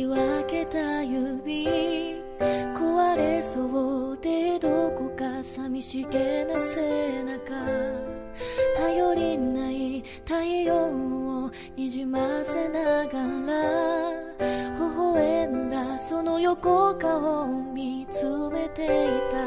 き分けた指壊れそうでどこか寂しげな背中。頼りない太陽をにじませながら微笑んだその横顔を見つめていた。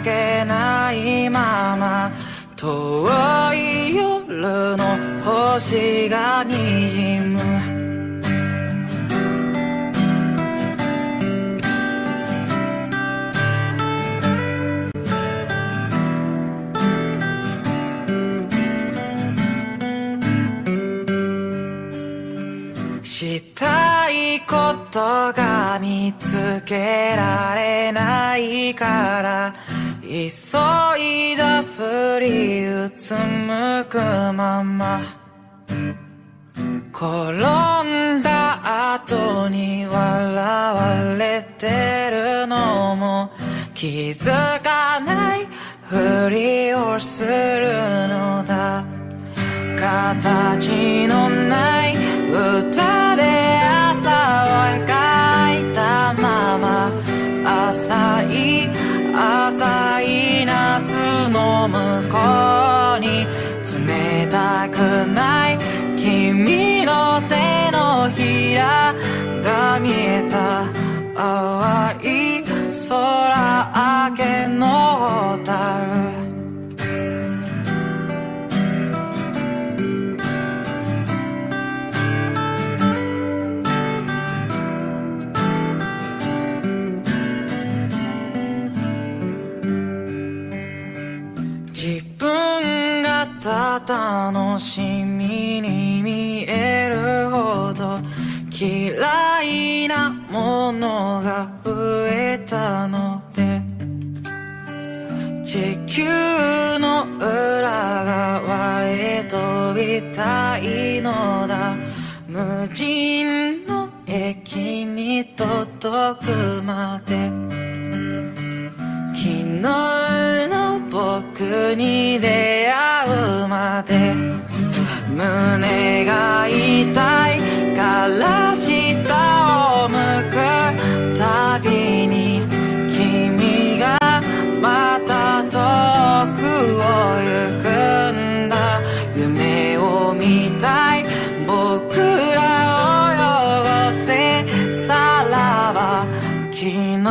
がつけないまま遠い夜の星が滲む。したいことが見つけられないから急いだふりうつむくまま。転んだ後に笑われてるのも気づかないふりをするのだ。形のない歌向こうに冷たくない君の手のひらが見えた淡い空明けの小楽しみに見えるほど嫌いなものが増えたので。地球の裏側へ飛びたいのだ。無人の駅に届くまで。昨日に出会うまで胸が痛いから下を向くたびに君がまた遠くを行くんだ。夢を見たい僕らを汚せさらば昨日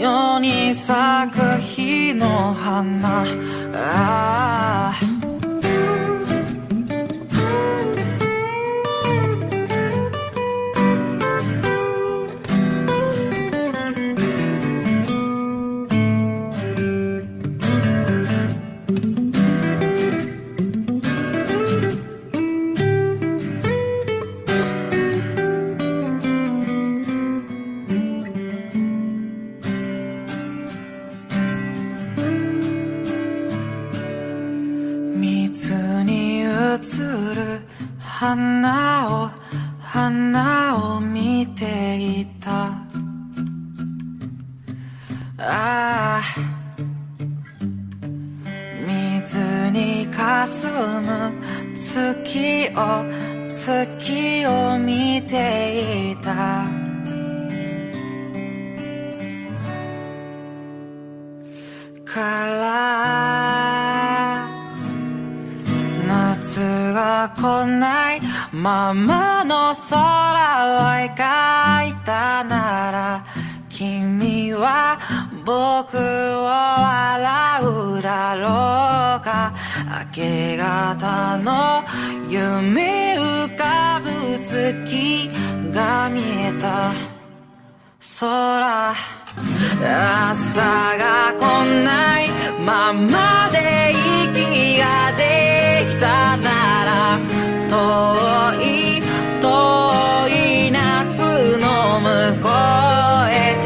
世に咲く日の花。ああ花を花を見ていた。ああ。水にかすむ月を月を見ていた。からが来ない。ままの空を描いたなら君は僕を笑うだろうか。明け方の夢浮かぶ月が見えた。空朝が来ない。ままで息が出るできたなら遠い遠い夏の向こうへ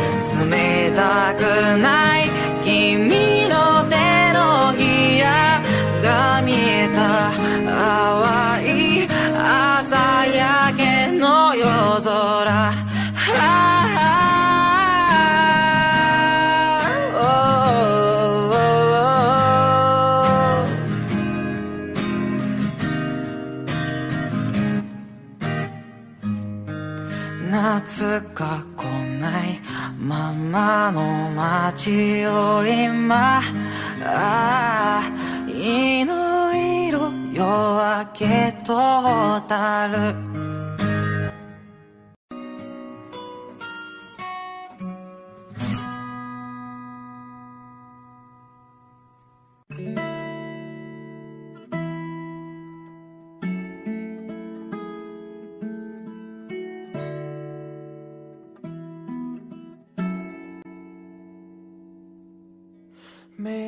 冷たくない君の手のひらが見えた淡い朝焼けの夜空今の街を今ああ犬色夜明けとた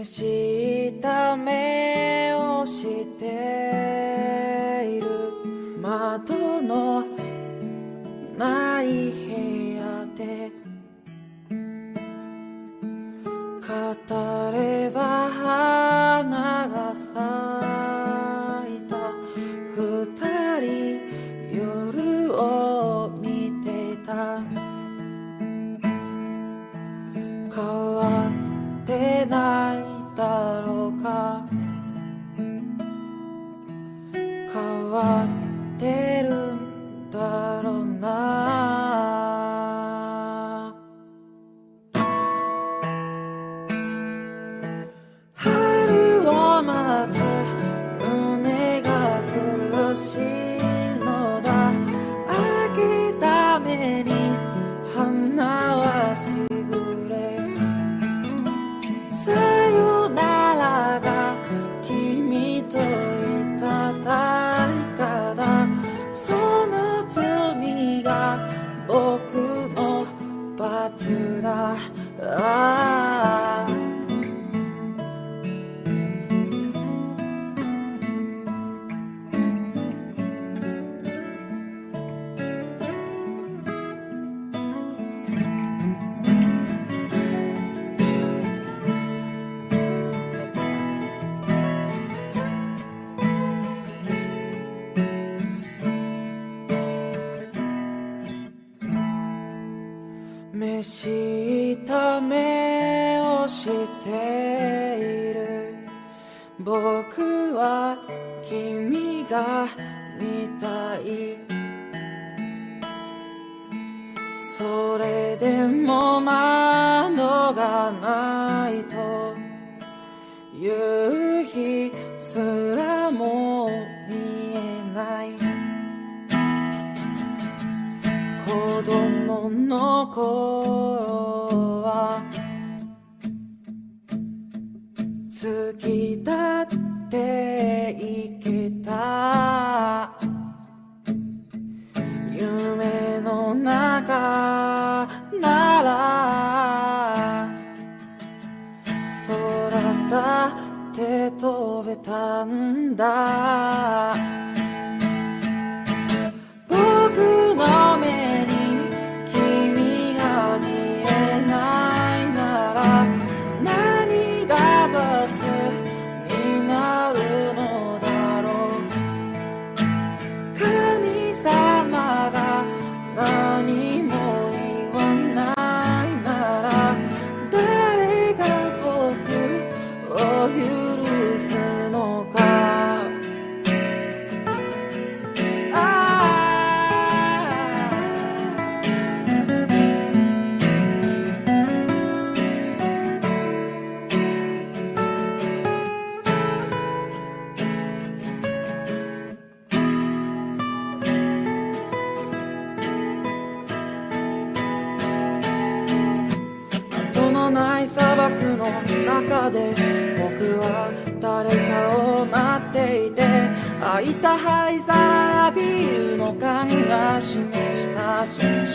した目をしている。窓のない部屋で。語れば花が咲く。あ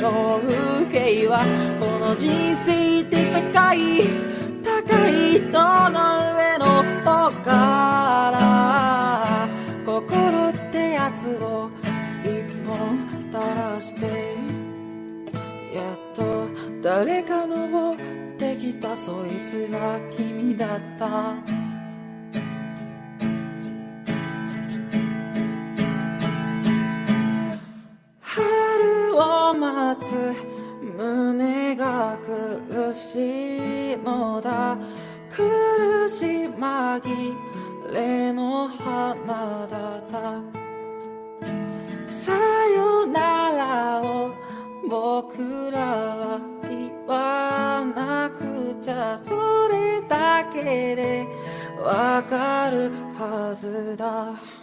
象風景はこの人生って高い高い人の上の方から心ってやつを一本垂らしてやっと誰か登ってきたそいつが君だったつ胸が苦しいのだ苦し紛れの花だった。さよならを僕らは言わなくちゃ。それだけでわかるはずだ。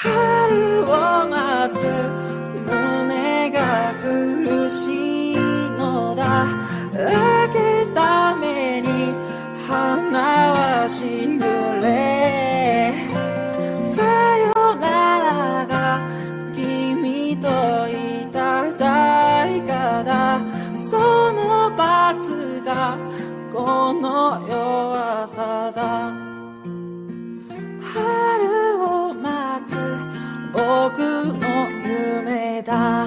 春を待つ胸が苦しいのだ。明けために花はしぐれ。さよならが君といた代価だ。その罰がこの弱さだ。僕の夢だ。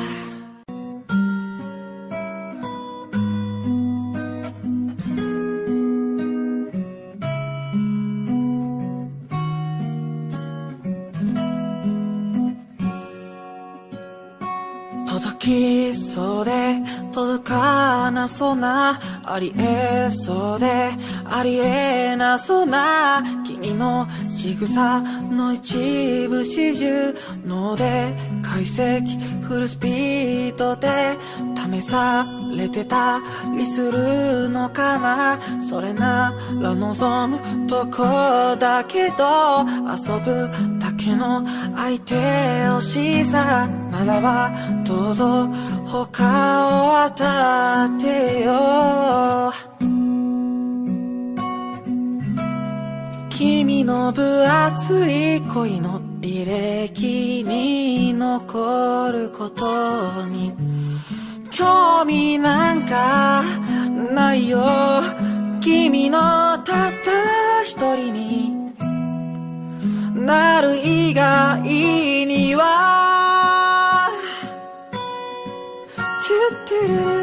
届きそうで届かなそうなありえそうでありえなそうな君の仕草の一部始終脳で解析フルスピードで試されてたりするのかなそれなら望むとこだけど遊ぶだけの相手をしさならばどうぞ他を当たってよ君の分厚い恋の履歴に残ることに。興味なんかないよ。君のたった一人に。なる以外には。トゥットゥルル。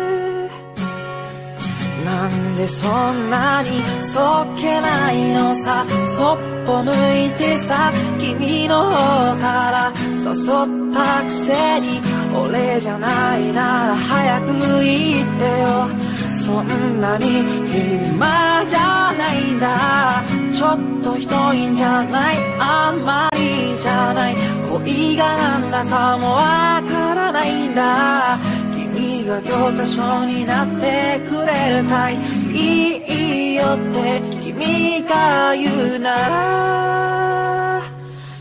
でそんなにそっけないのさ。そっぽ向いてさ君の方から誘ったくせに俺じゃないなら早く言ってよ。そんなに暇じゃないんだ。ちょっと人いんじゃない？あんまりじゃない。恋がなんだかもわからないんだ。君が教科書になってくれるかいいいよって君が言うなら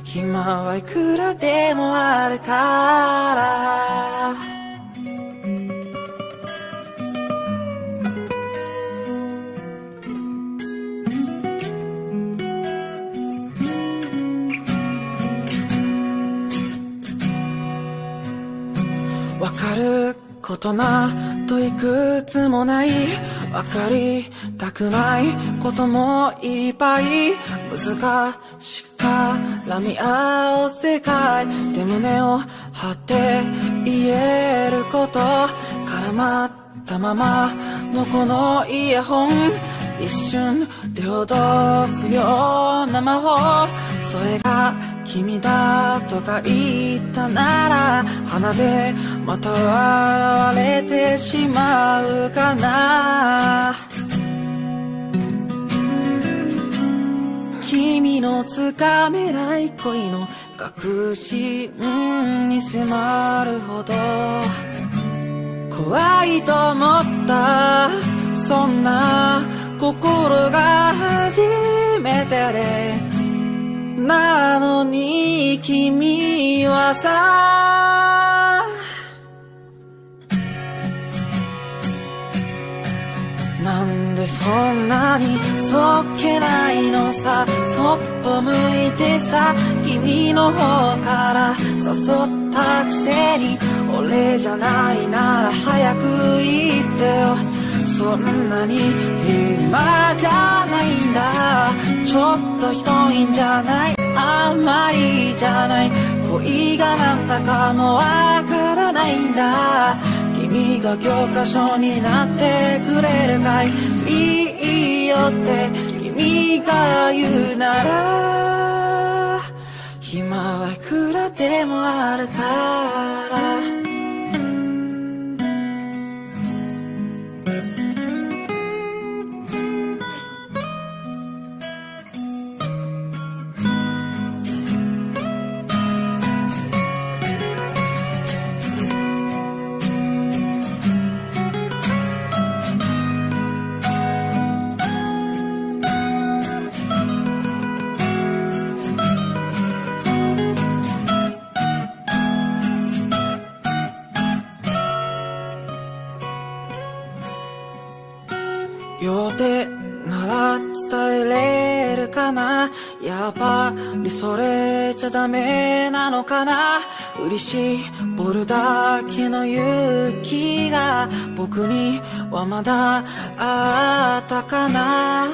暇はいくらでもあるから。わかることなどいくつもない。わかりたくないこともいっぱい難しからみ合う世界で胸を張って言えること絡まったままのこのイヤホン一瞬でほどくような魔法それが君だとか言ったなら鼻でまた笑われてしまうかな。君のつかめない恋の確信に迫るほど。怖いと思った。そんな心が初めてでなのに君はさ。なんでそんなにそっけないのさ。そっぽ向いてさ。君の方から誘ったくせに俺じゃないなら早く言ってよ。そんなに暇じゃないんだ。ちょっと人いんじゃない。あんまりじゃない。恋がなんだかもわからないんだ。君が教科書になってくれるかい。いいよって君が言うなら。暇はいくらでもあるから。ゃダメなのかな？嬉しいボルだけの勇気が僕にはまだあったかな？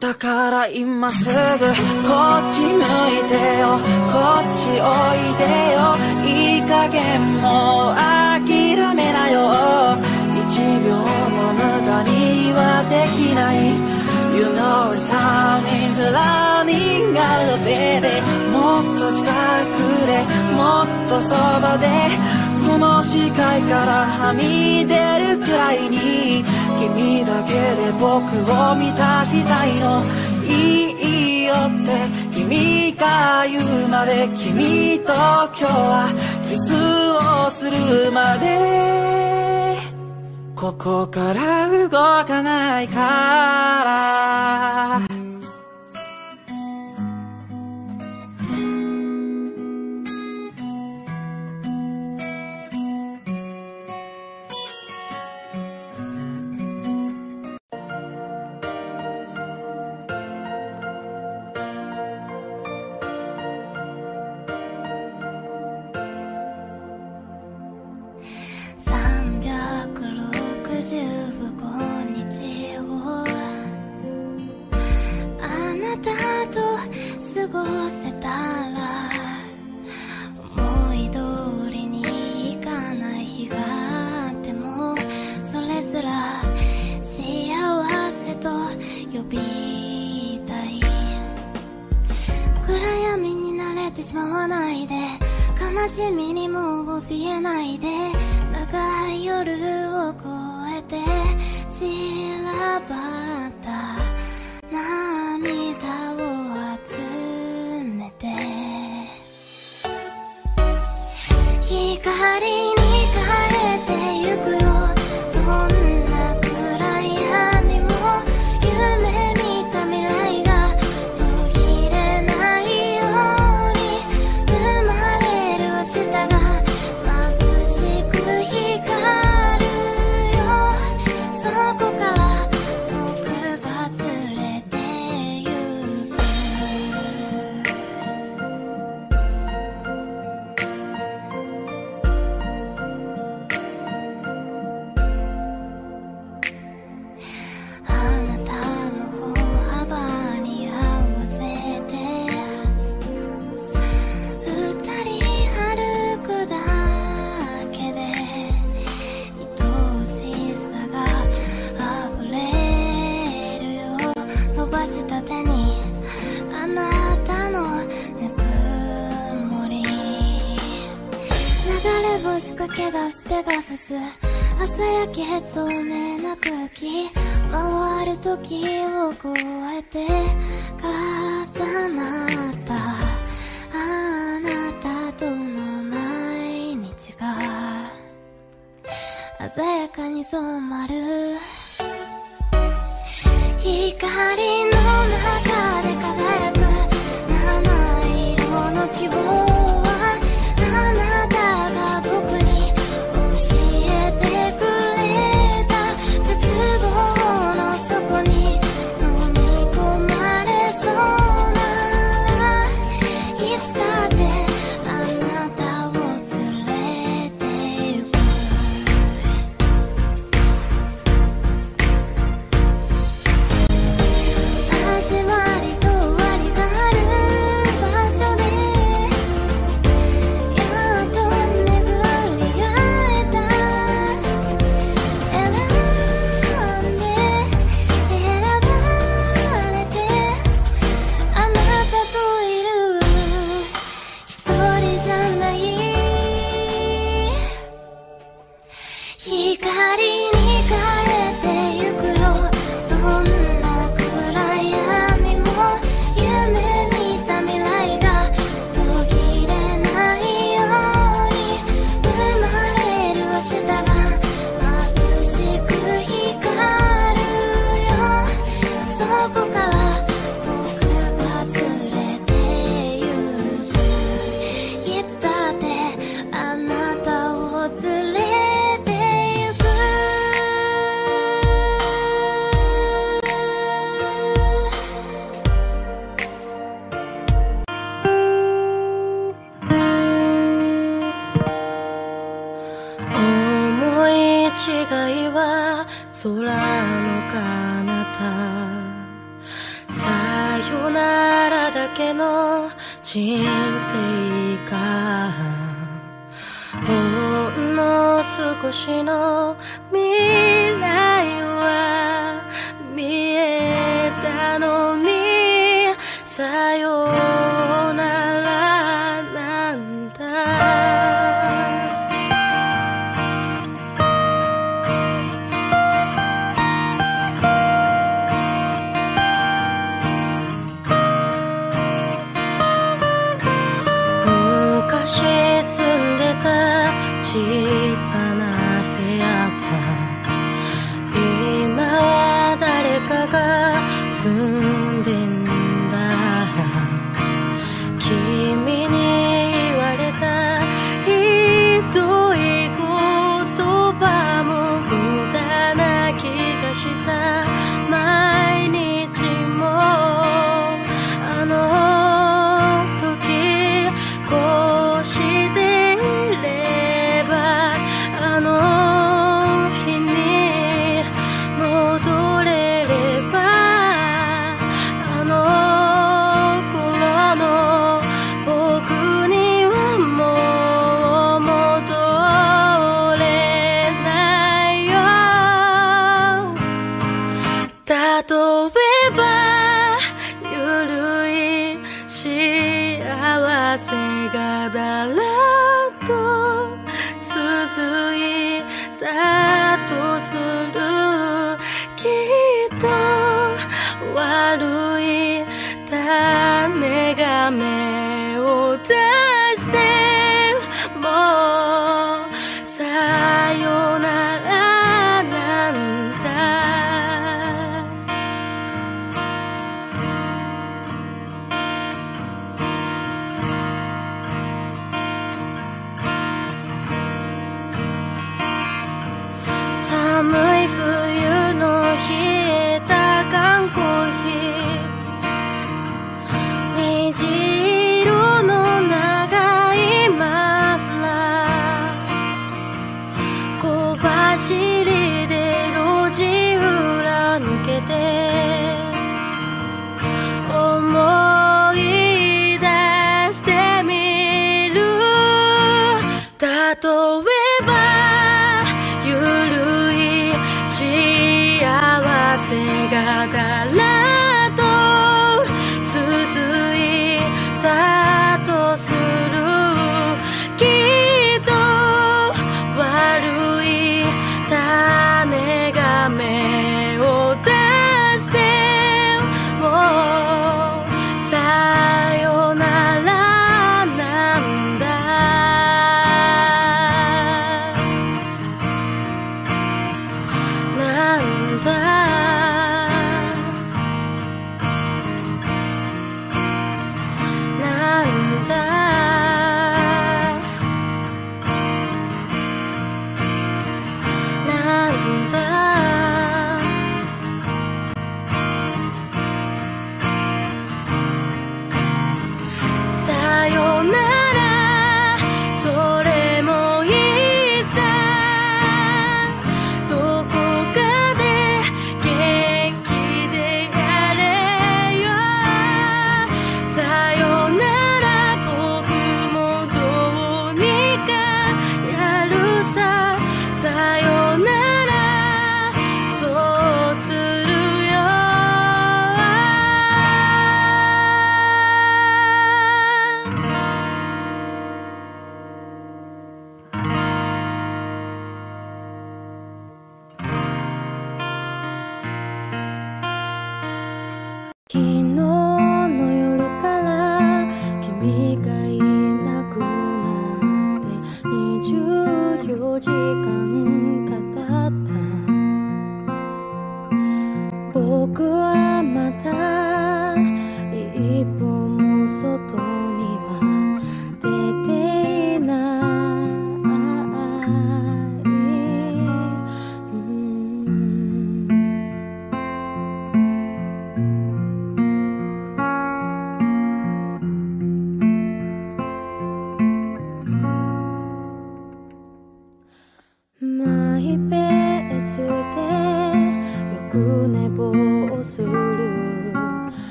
だから今すぐこっち向いてよ。こっちおいでよ。いい加減もう諦めなよ。一秒も無駄にはできない。You know time is running out baby. もっと近くでもっとそばでこの視界からはみ出るくらいに君だけで僕を満たしたいの。いいよって君が言うまで君と今日はキスをするまで。ここから動かないから。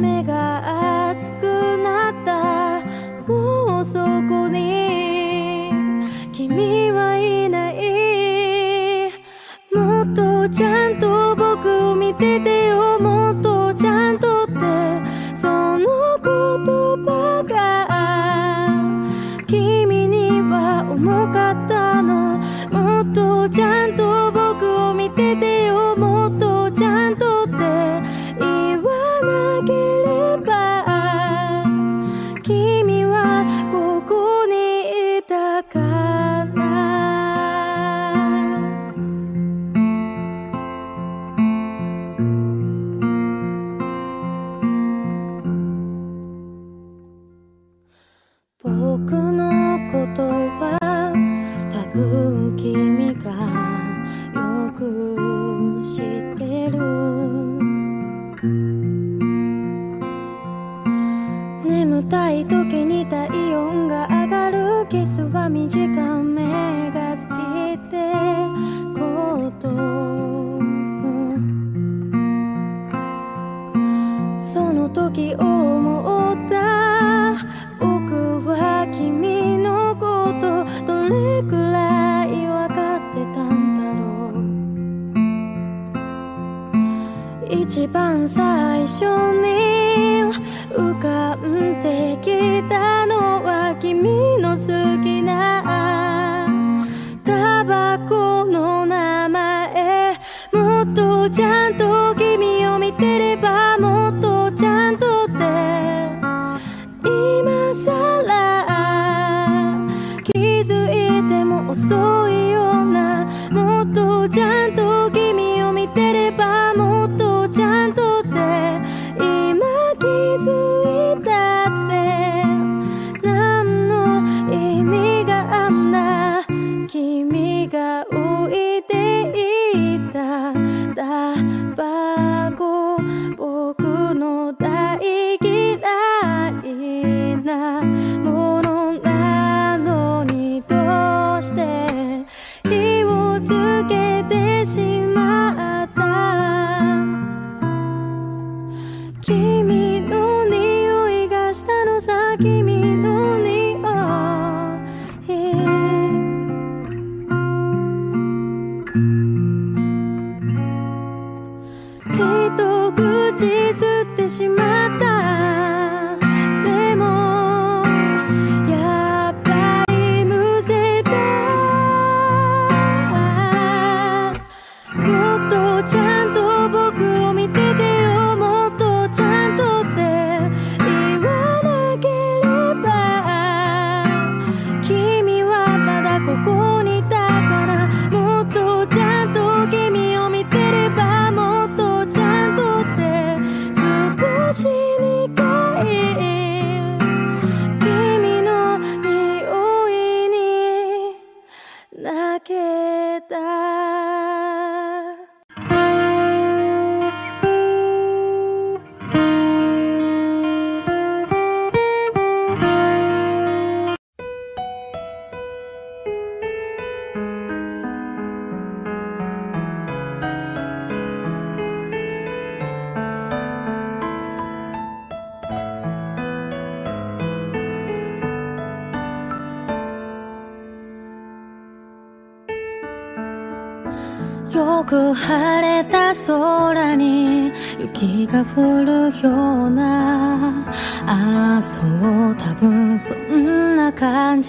me mega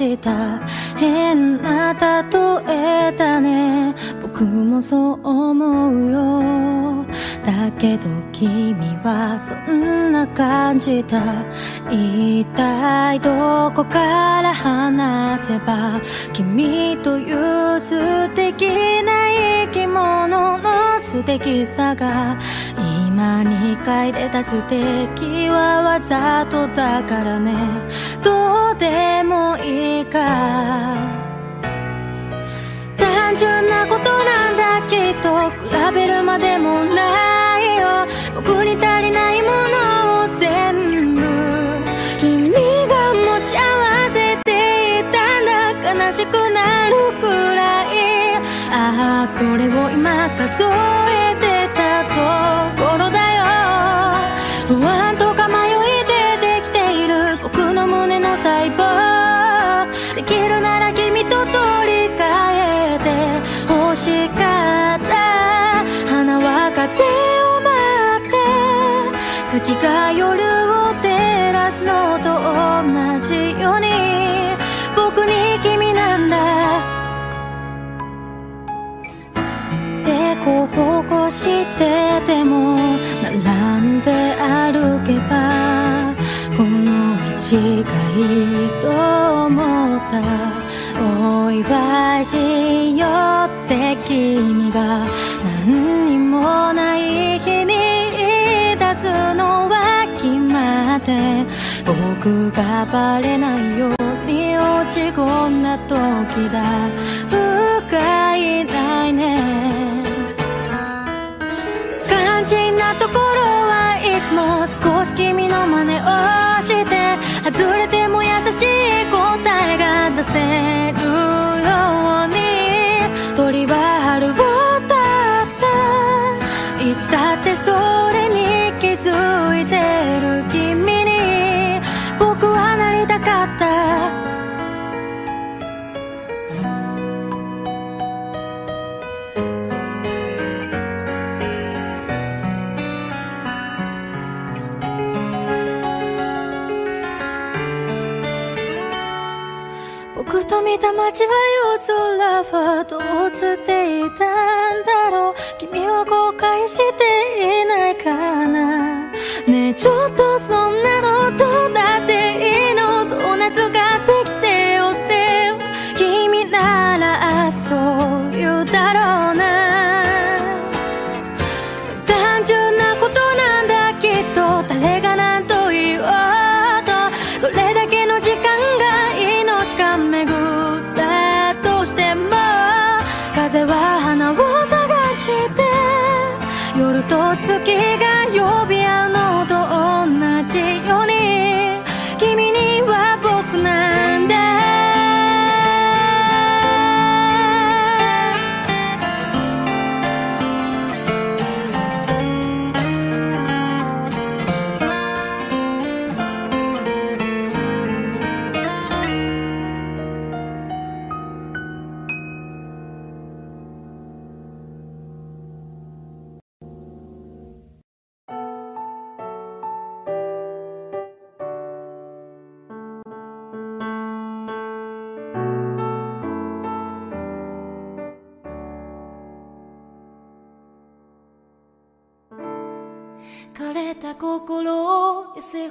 感じだ変な例えだね。僕もそう思うよ。だけど君はそんな感じだ。一体どこから話せば君という素敵な生き物の素敵さが今2回で出す敵はわざとだからね。どうでもか。単純なことなんだきっと比べるまでもないよ。僕に足りないものを全部君が持ち合わせていたんだ悲しくなるくらい。ああそれを今数えけばこの道がいいと思ったお祝いしようって君が何にもない日に言い出すのは決まって僕がバレないように落ち込んだ時だ。不甲斐ないね。肝心なところはいつも少し君の真似をして外れても優しい答えが出せた街は夜空はどう映っていたんだろう。君は後悔していないかな。ねえちょっと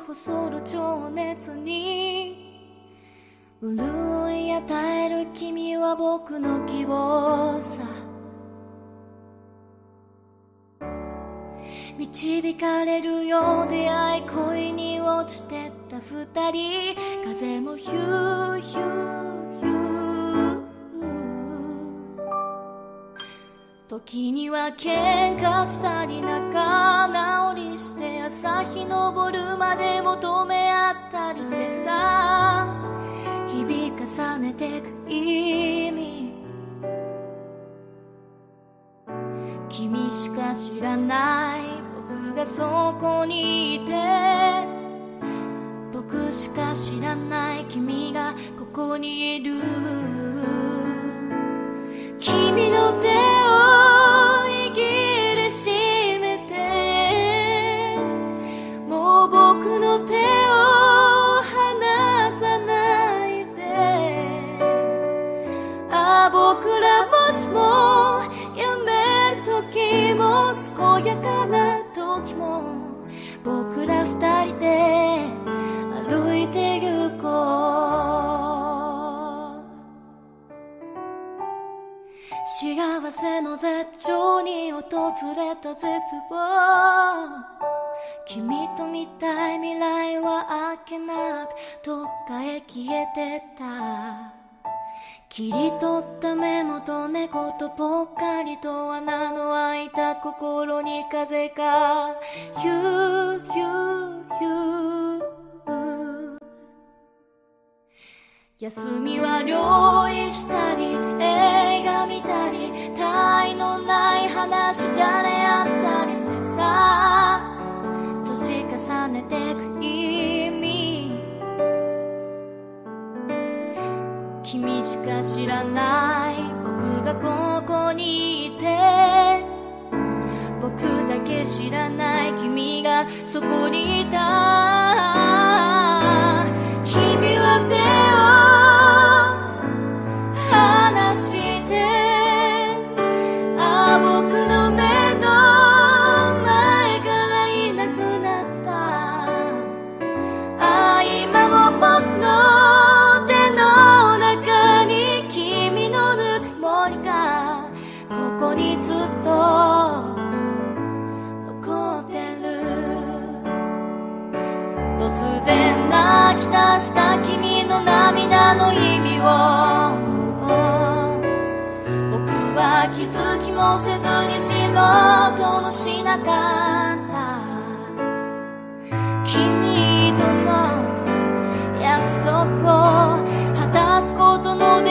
心を痩せ細る情熱に潤い与える君は僕の希望さ導かれるよう出会い恋に落ちてった二人風もヒューヒュー時には喧嘩したり仲直りして朝日昇るまで求め合ったりしてさ。日々重ねてく意味。君しか知らない僕がそこにいて。僕しか知らない君がここにいる。君の手やかな時も僕ら二人で歩いて行こう。幸せの絶頂に訪れた絶望。君と見たい未来はあっけなくどっかへ消えてった。切り取った目元猫とぽっかりと穴の開いた心に風がヒューヒューヒュー。休みは料理したり映画見たり他愛のない話じゃれ合ったりしてさ。年重ねてく君しか知らない僕がここにいて。僕だけ知らない君がそこにいた。の意味を。僕は気づきもせずに知ろうともしなかった。君との約束を果たすことので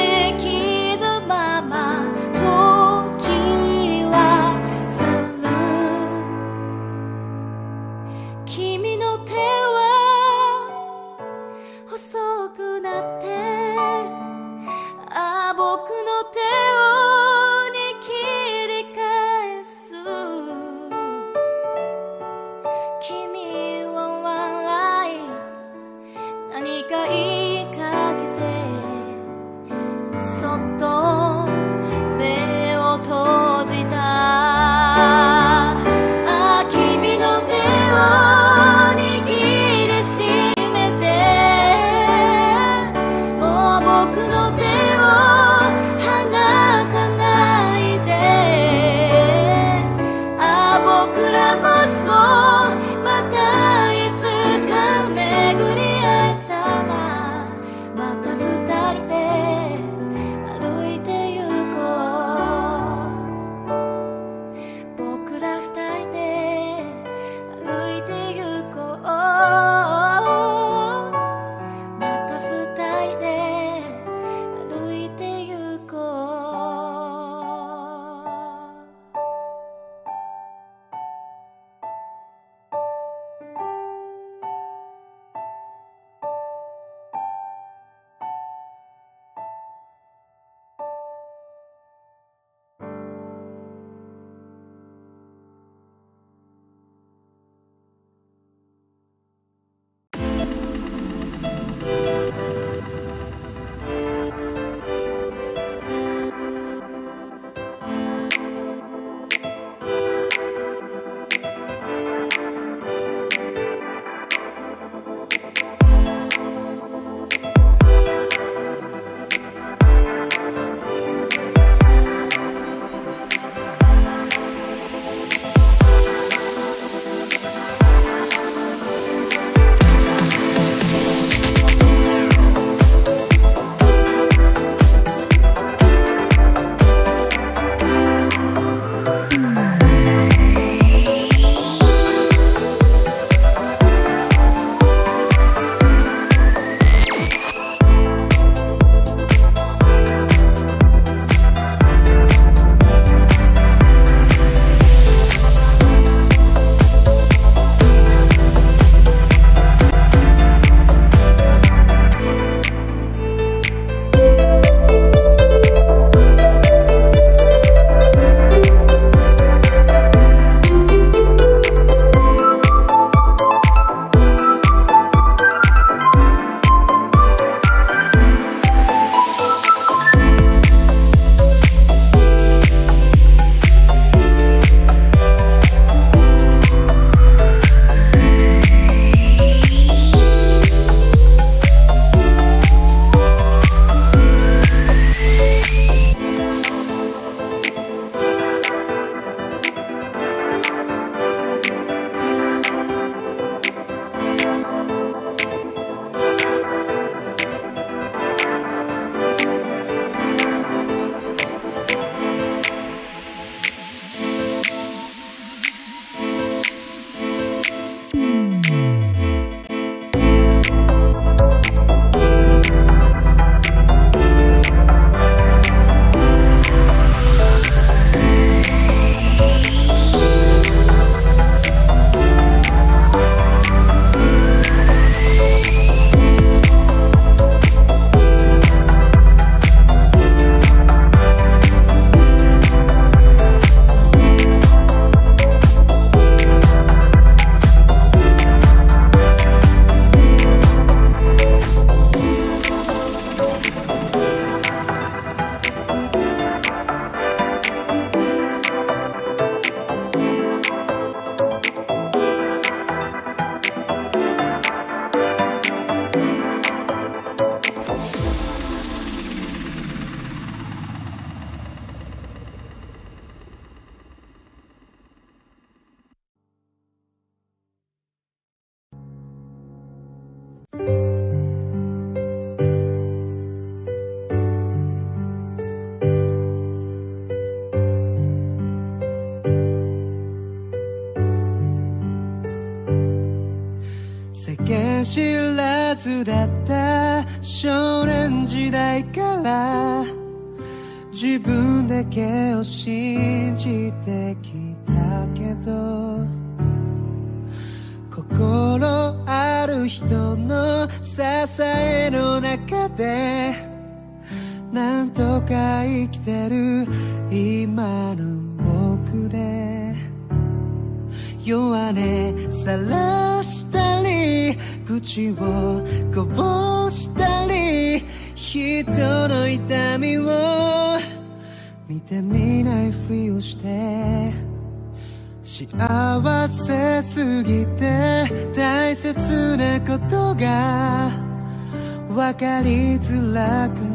かりづらく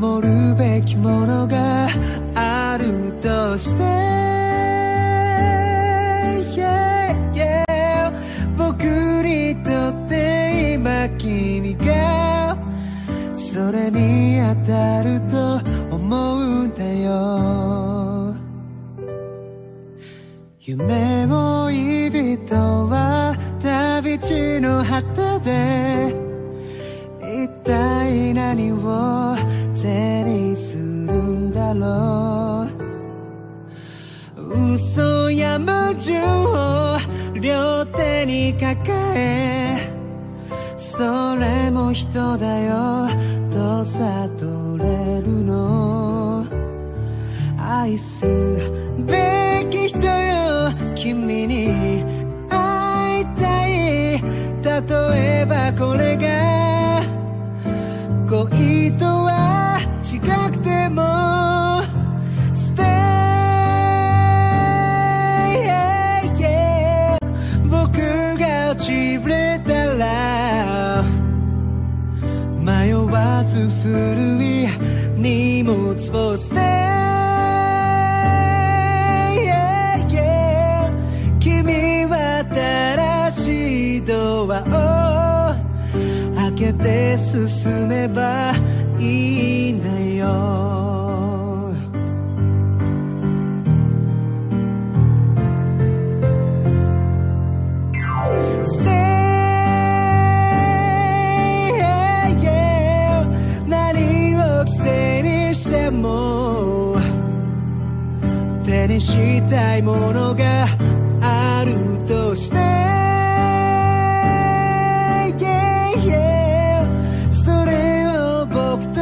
守るべきものがあるとして、yeah, yeah、僕にとって今君がそれに当たると思うんだよ。夢それも人だよ。と悟れるの？愛すべき人よ。君に会いたい。例えばこれが Yeah, yeah. 君は正しいドアを開けて進めばいいんだよ。したいものがあるとして、yeah, yeah、それを僕と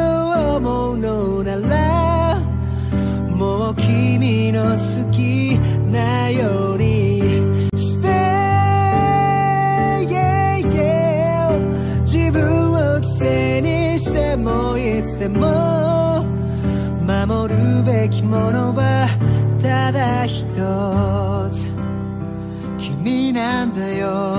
思うのならもう君の好きなようにして、yeah, yeah、自分を犠牲にしてもいつでも守るべきものば your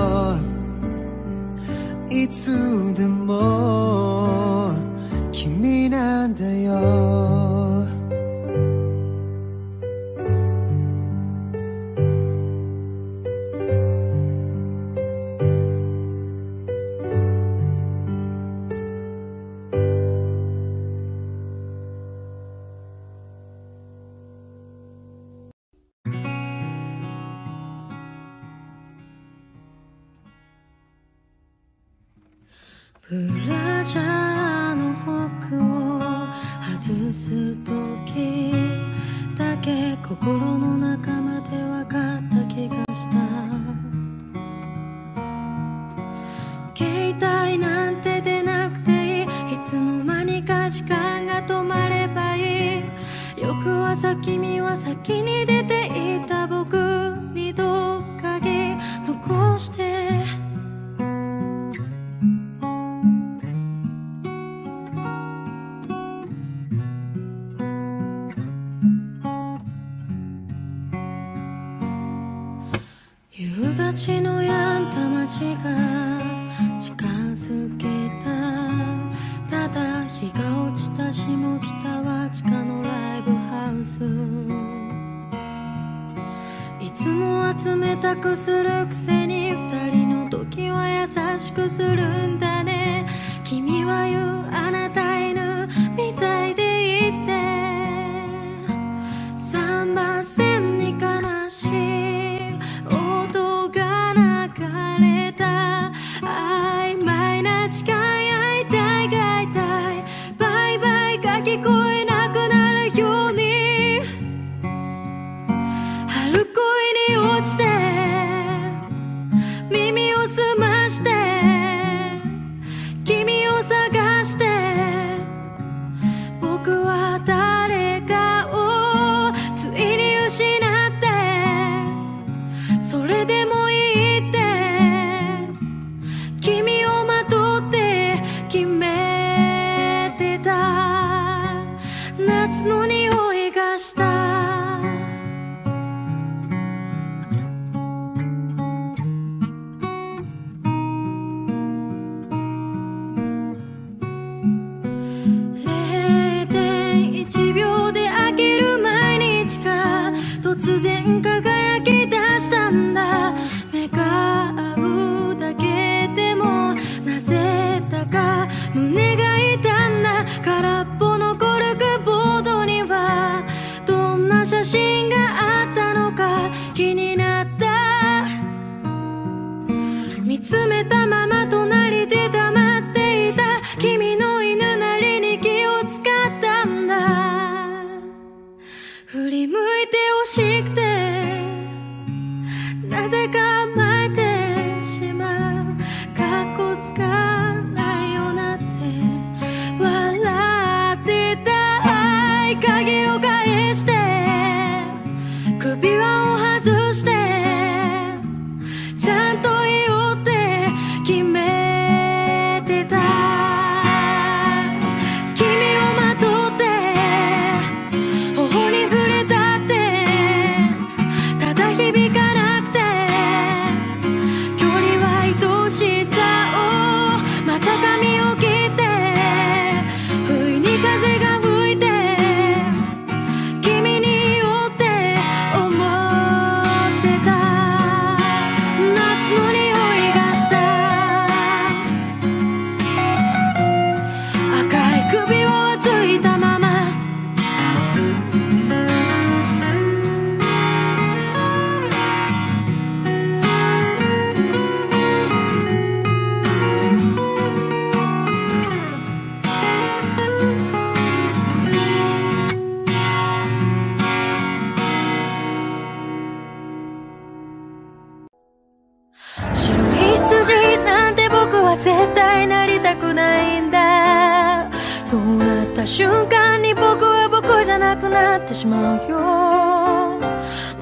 なんて僕は絶対なりたくないんだ。そうなった瞬間に僕は僕じゃなくなってしまうよ。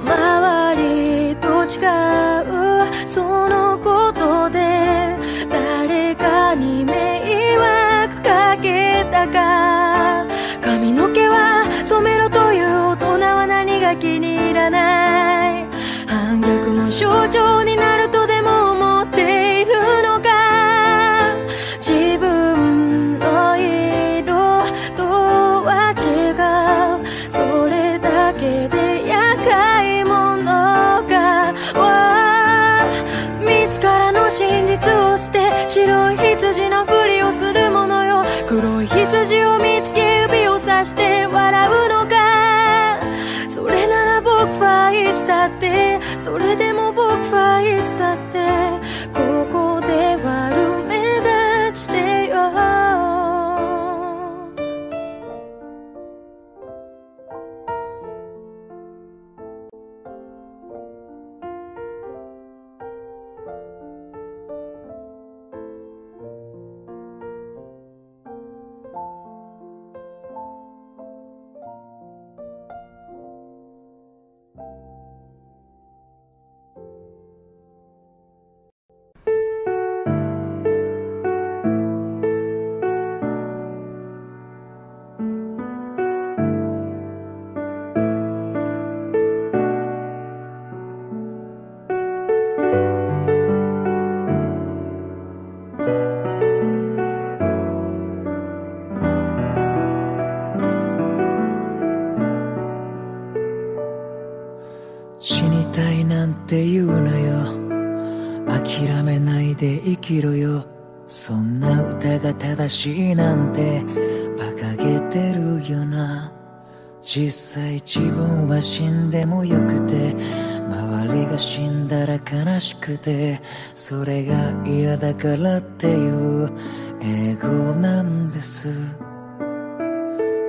周りと違う。そのことで誰かに迷惑かけたか。髪の毛は染めろという大人は何が気に入らない。反逆の象徴になるそれできろよ。そんな歌が正しいなんて馬鹿げてるよな。実際自分は死んでもよくて周りが死んだら悲しくてそれが嫌だからっていう英語なんです。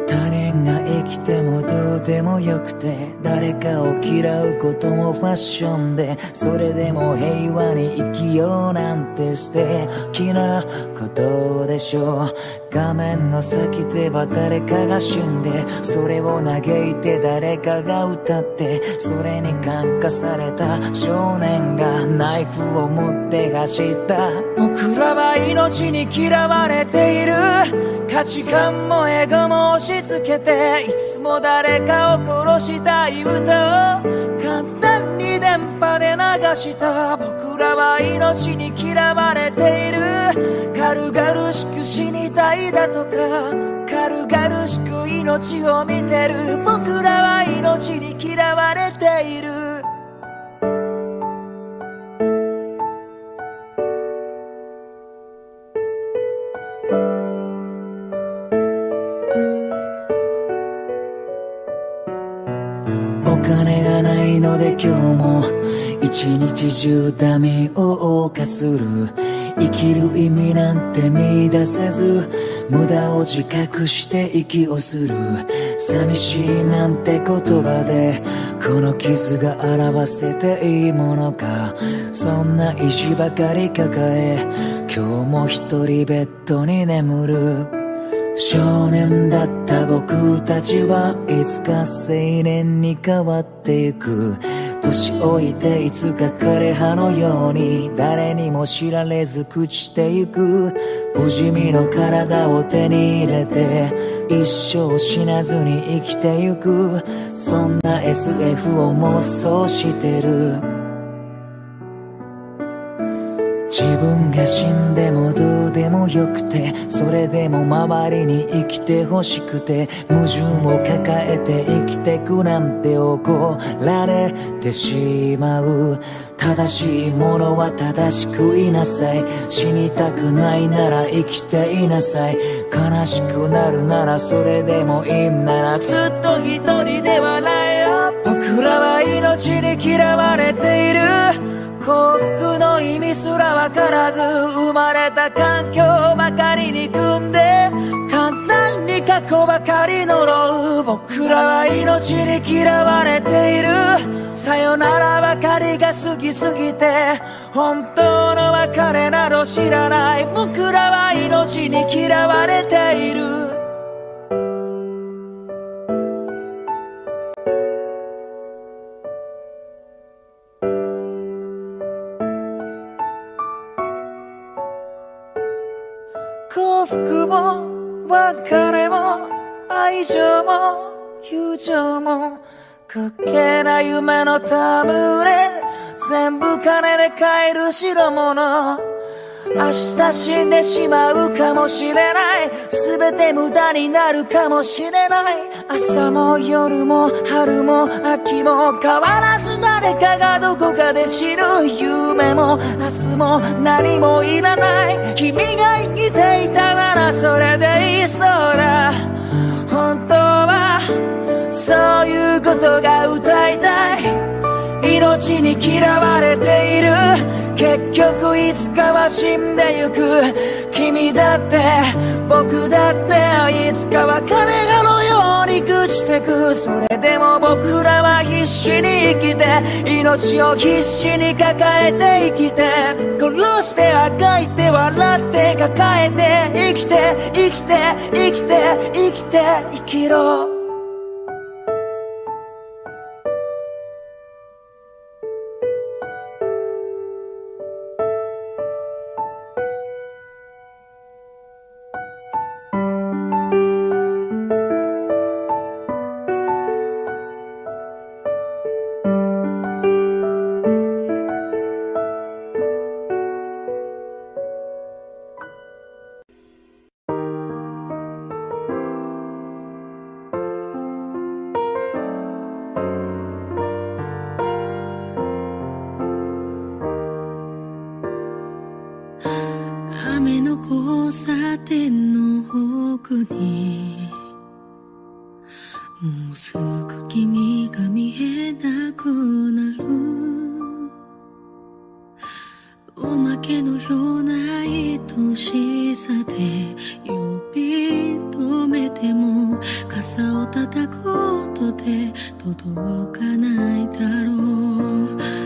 他人が生きてもどうでもよくて誰かを嫌うこともファッションでそれでも平和に生きようなんて素敵なことでしょう。画面の先では誰かが死んでそれを嘆いて誰かが歌ってそれに感化された少年がナイフを持って走った。僕らは命に嫌われている。価値観もエゴも押し付けていつも誰かを殺したい歌を簡単に電波で流した。僕らは命に嫌われている。軽々しく死にたいだとか軽々しく命を見てる。僕らは命に嫌われている。中ダメを謳歌する。生きる意味なんて見出せず無駄を自覚して息をする。寂しいなんて言葉でこの傷が表せていいものか。そんな意地ばかり抱え今日も一人ベッドに眠る。少年だった僕たちはいつか青年に変わっていく。年老いていつか枯葉のように誰にも知られず朽ちてゆく。不死身の体を手に入れて一生死なずに生きてゆく。そんな SF を妄想してる。自分が死んでもどうでもよくてそれでも周りに生きてほしくて矛盾を抱えて生きてくなんて怒られてしまう。正しいものは正しくいなさい。死にたくないなら生きていなさい。悲しくなるならそれでもいいならずっと一人ではないよ。僕らは命に嫌われている。幸福の意味すらわからず生まれた環境ばかりに組んで簡単に過去ばかり呪う僕らは命に嫌われている。さよならばかりが過ぎすぎて本当の別れなど知らない。僕らは命に嫌われている。別れも愛情も友情もかけない夢のたむれ全部金で買える代物。明日死んでしまうかもしれない。全て無駄になるかもしれない。朝も夜も春も秋も変わらず誰かがどこかで死ぬ。夢も明日も何もいらない。君が生きていたらそれでいいそうだ。本当はそういうことが歌いたい。命に嫌われている。結局いつかは死んでゆく。君だって僕だっていつかは金がり朽ちてくそれでも僕らは必死に生きて命を必死に抱えて生きて殺してあがいて笑って抱えて生きて生きて生きて生きて生きろ。おまけのような愛しさで呼び止めても傘を叩く音で届かないだろう。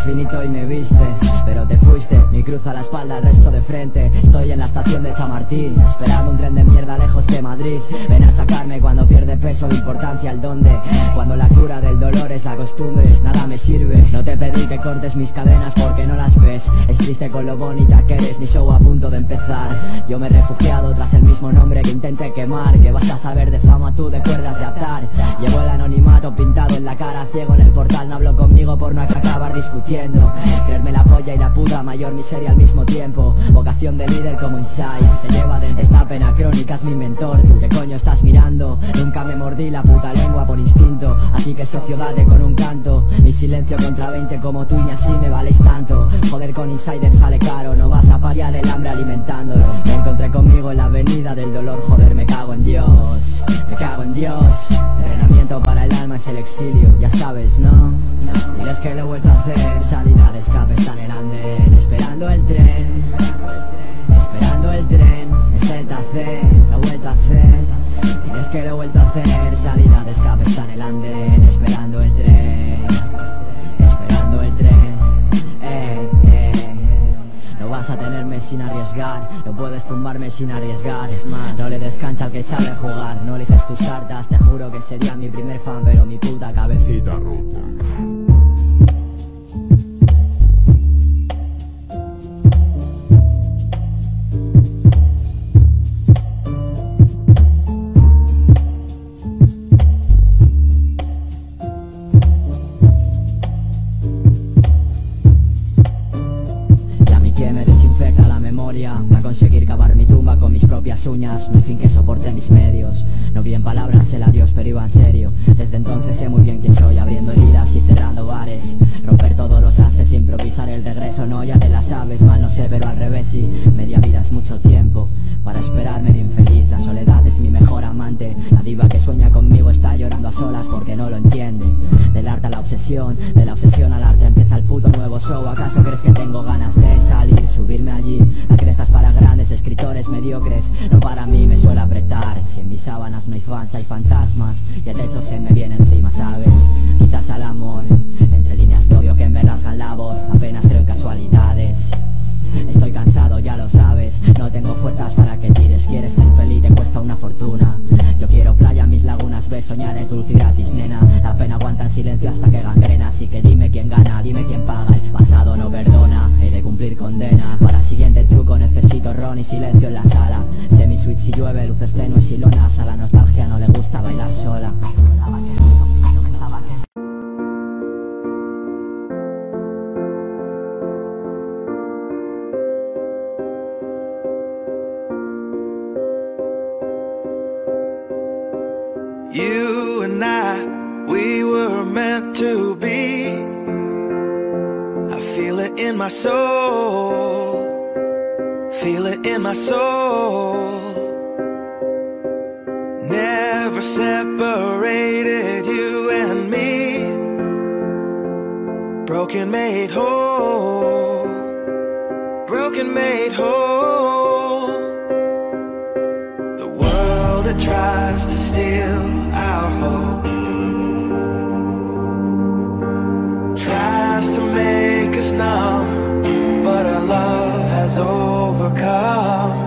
Infinito y me viste Pero te fuiste, mi cruz a la espalda, resto de frente. Estoy en la estación de Chamartín Esperando un tren de mierda lejos de Madrid. Ven a sacarme cuando pierde peso de importancia el donde Cuando la cura del dolor es la costumbre Nada me sirve. No te pedí que cortes mis cadenas porque no las ves. Es triste con lo bonita que eres, mi show a punto de empezar. Yo me he refugiado tras el mismo nombre que intenté quemar. Que vas a saber de fama tú de cuerdas de atar. Llevo el anonimato pintado en la cara Ciego en el portal, no hablo conmigo por no acabar discutiendo Creerme la polla y la puta mayor miseria al mismo tiempo Vocación de líder como Inside. Se lleva de esta pena crónica es mi mentor. ¿Tú qué coño estás mirando? Nunca me mordí la puta lengua por instinto. Así que socio date con un canto. Mi silencio contra 20 como tú y así me valéis tanto. Joder con Insider sale caro. No vas a pariar el hambre alimentándolo. Me encontré conmigo en la avenida del dolor. Joder me cago en Dios. Me cago en Dios. Entrenamiento para el alma es el exilio. Ya sabes, ¿no? Diles que lo he vuelto a hacer salida de escape está en el andén Esperando el tren Esperando el tren hacer, lo he vuelto a hacer Y es que lo he vuelto a hacer Salida de escape está en el andén Esperando el tren Esperando el tren eh, eh. No vas a tenerme sin arriesgar No puedes tumbarme sin arriesgar Es más, no le descansa al que sabe jugar No eliges tus cartas, te juro que sería mi primer fan Pero mi puta cabecita rota 머리 아파가 uñas, no hay fin que soporte mis medios. No vi en palabras el adiós pero iba en serio. Desde entonces sé muy bien quién soy Abriendo heridas y cerrando bares. Romper todos los ases, improvisar el regreso. No, ya te la sabes, mal no sé pero al revés sí. Media vida es mucho tiempo Para esperarme de infeliz. La soledad es mi mejor amante. La diva que sueña conmigo está llorando a solas porque no lo entiende. Del arte a la obsesión, de la obsesión al arte. Empieza el puto nuevo show. ¿Acaso crees que tengo ganas de salir, subirme allí? A crestas para grandes escritores mediocres. No para mí me suele apretar. Si en mis sábanas no hay fans hay fantasmas. Y el techo se me viene encima, ¿sabes? Quizás al amor Entre líneas de odio que me rasgan la voz. Apenas creo en casualidades. Estoy cansado, ya lo sabes. No tengo fuerzas para que tires. Quieres ser feliz, te cuesta una fortuna. Yo quiero playa, mis lagunas, ves Soñar es dulce y gratis, nena. La pena aguanta en silencio hasta que gangrena. Así que dime quién gana, dime quién paga. El pasado no perdona, he de cumplir condena. Para el siguiente truco necesito ron y silencio en la sala. Semi-switch si llueve, luces tenues y lonas. A la nostalgia no le gusta bailar sola. We were meant to be. I feel it in my soul. Feel it in my soul. Never separated you and me. Broken made whole. Broken made whole. The world that tries to steal tries to make us numb, but our love has overcome.